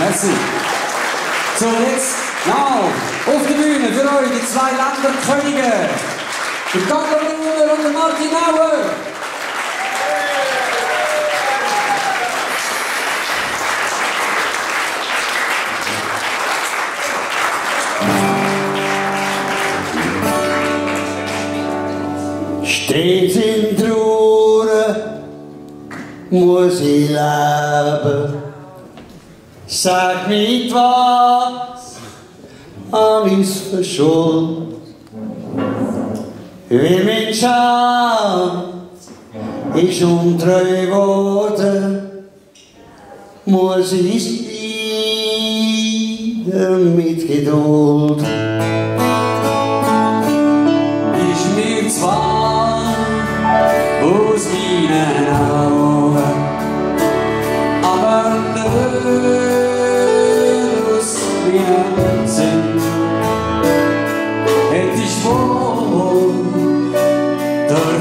merci. So, jetzt, now, auf der Bühne für euch die zwei Länderkönige. Der Carlo Brunner und der Martin Auer. Stets in Trauer muss ich leben. Sag nicht was an ich's verschuld. Wie mein Schatz ist untreu geworden, muss ich's leiden mit Geduld.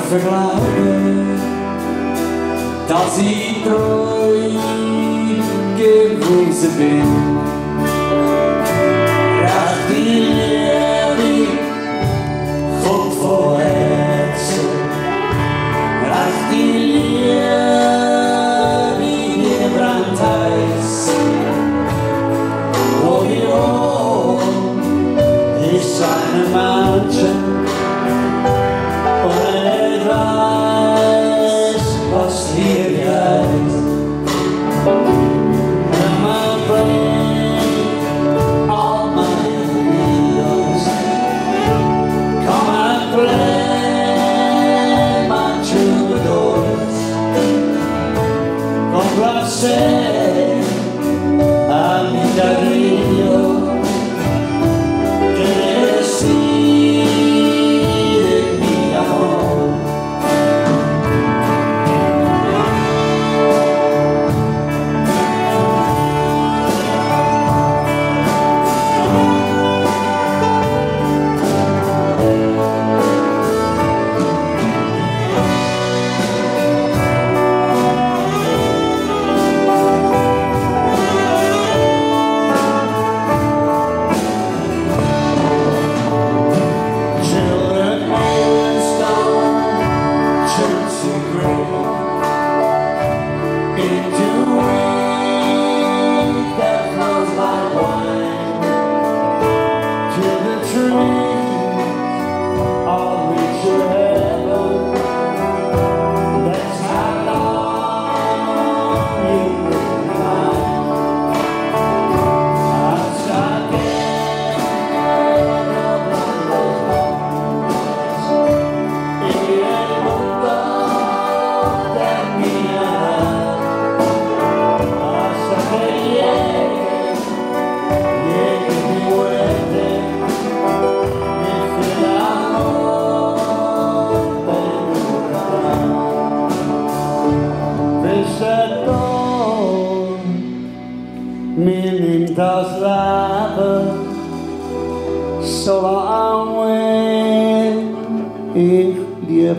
Dürfen glauben, dass ich treu gewesen bin.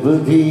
Will be.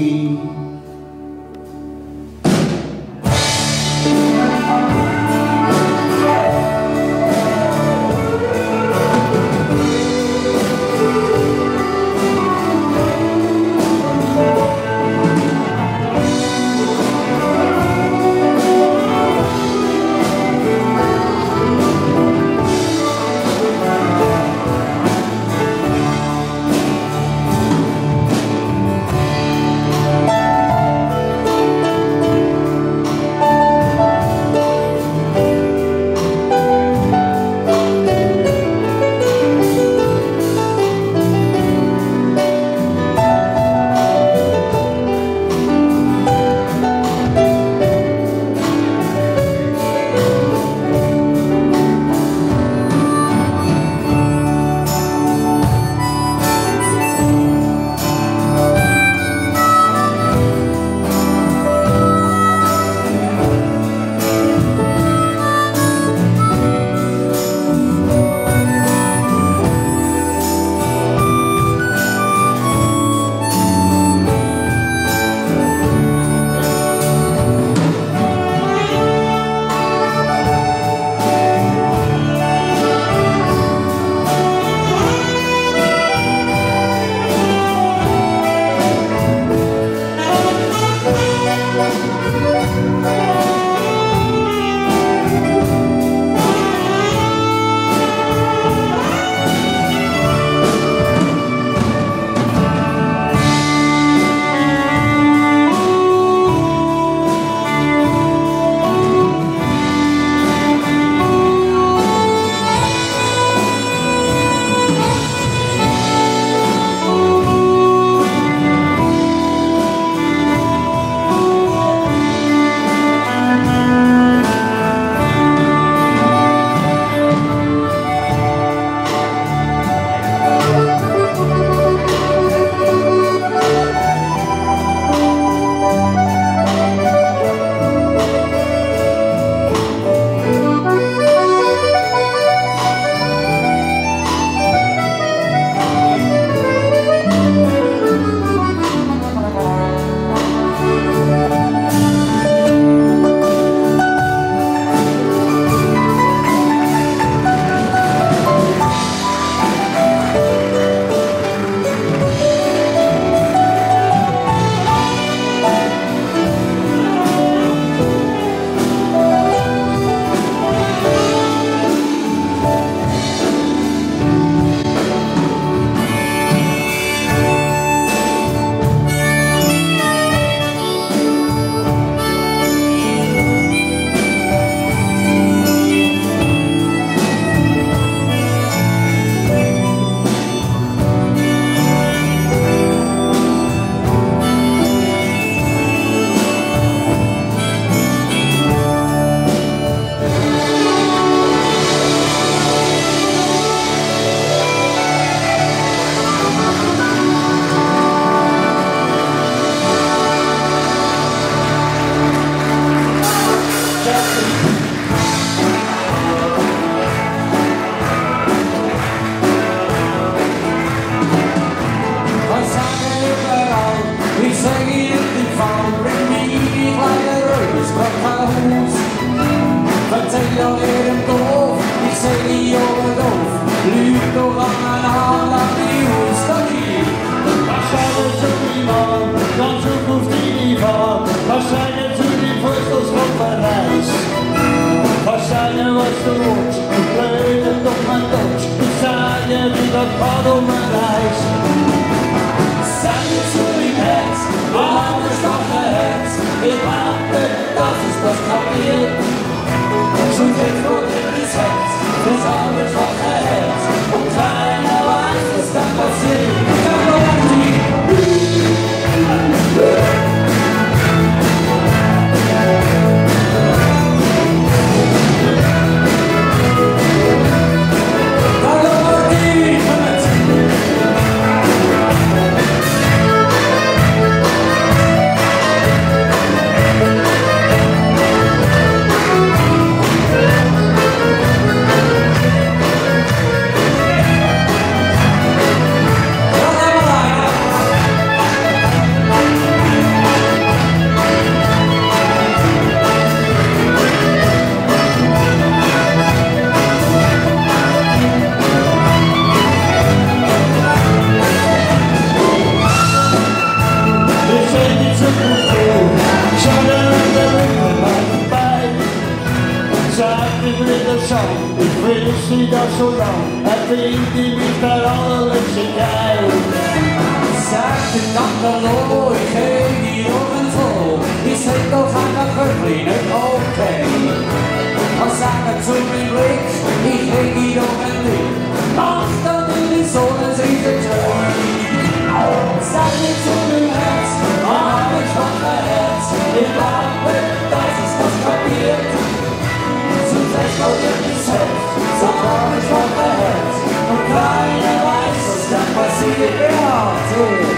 An ihrem Dorf, ich seh die oben auf. Leute rangen an, an die Ausgalerie. Wahrscheinlich zu die Mann, ganz auf die Fahrt. Wahrscheinlich zu die Fußball vom Verreis. Wahrscheinlich was du willst, du blöde doch mein Deutsch. Ich sage wie das Bad um ein Eis. Sag mir zu Vidi mi parole cercai Sagte nach der Lohr, ich höre die Ohren voll Ich seh doch an der Körperin, okay Und sage zu mir, Lord.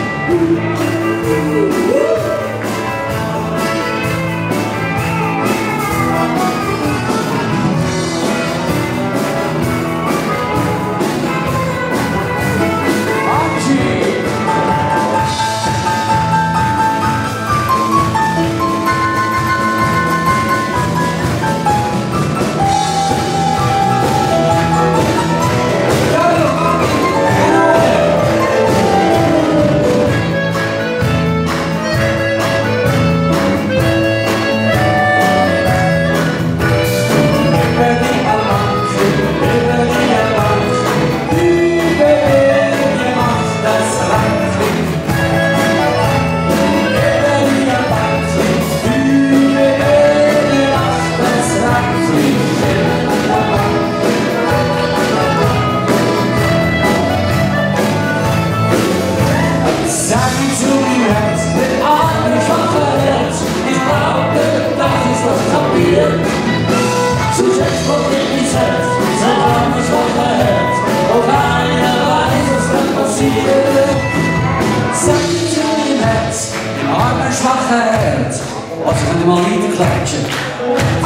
Schwache Herz, also könnt ihr mal wieder klatschen.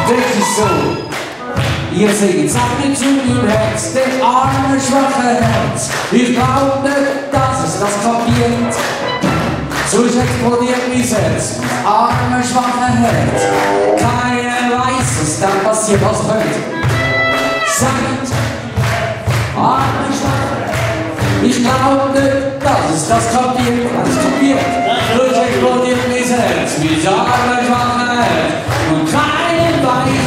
Wirklich so. Ihr singt, sag mir zu mir Herz, der arme, schwache Herz. Ich glaub nicht, dass es das kapiert. Sonst explodiert mein Herz, das arme, schwache Herz. Dann passiert, was könnt. Sagt, arme, schwache Ich glaub nicht, dass es das kapiert. Hat es kapiert? Sonst explodiert mein Herz, mein arme, schwache Herz. Und keiner weiß,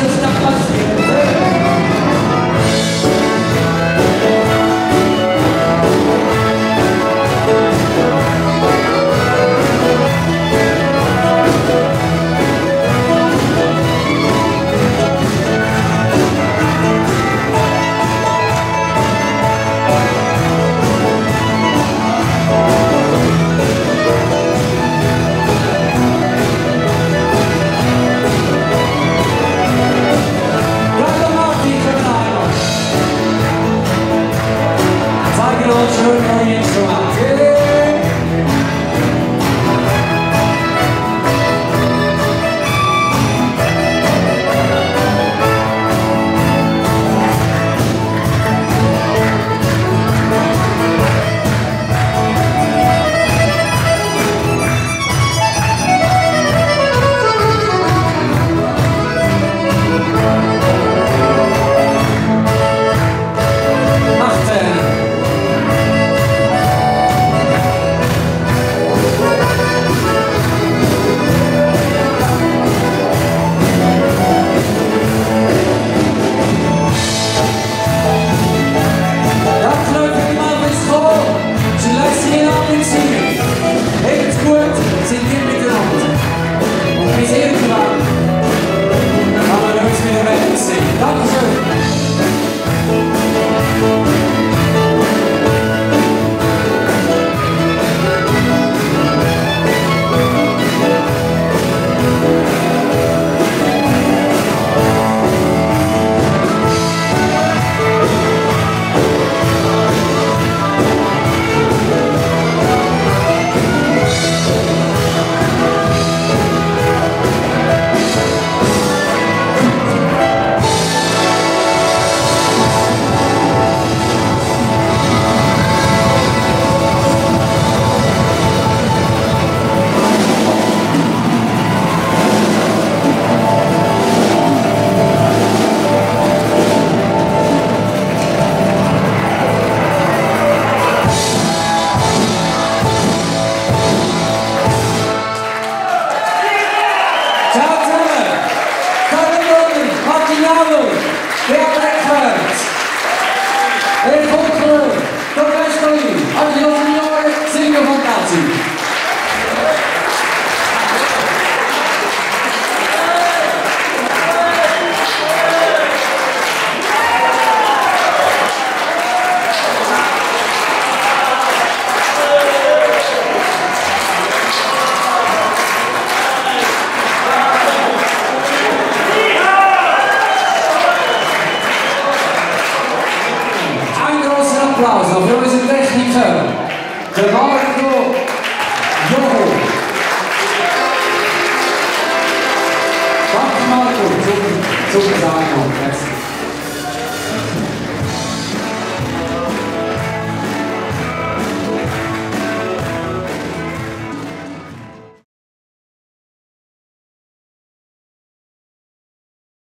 applaus nog voor onze techniker, de Marco Jockel. Dank Marco, tot, tot.